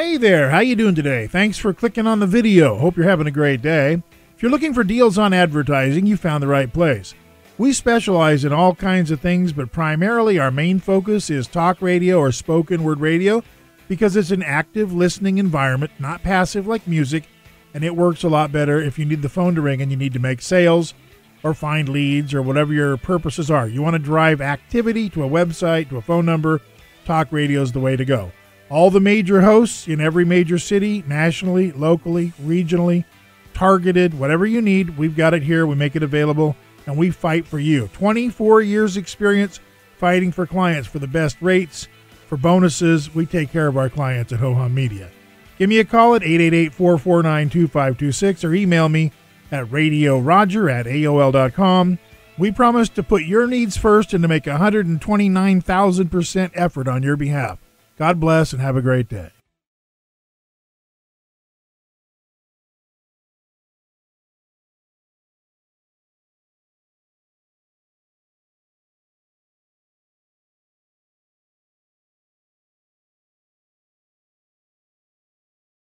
Hey there, how you doing today? Thanks for clicking on the video. Hope you're having a great day. If you're looking for deals on advertising, you found the right place. We specialize in all kinds of things, but primarily our main focus is talk radio or spoken word radio because it's an active listening environment, not passive like music, and it works a lot better if you need the phone to ring and you need to make sales or find leads or whatever your purposes are. You want to drive activity to a website, to a phone number, talk radio is the way to go. All the major hosts in every major city, nationally, locally, regionally, targeted, whatever you need, we've got it here. We make it available and we fight for you. 24 years experience fighting for clients for the best rates, for bonuses. We take care of our clients at Ho Hum Media. Give me a call at 888 449 2526 or email me at radioroger at AOL.com. We promise to put your needs first and to make 129,000% effort on your behalf. God bless and have a great day.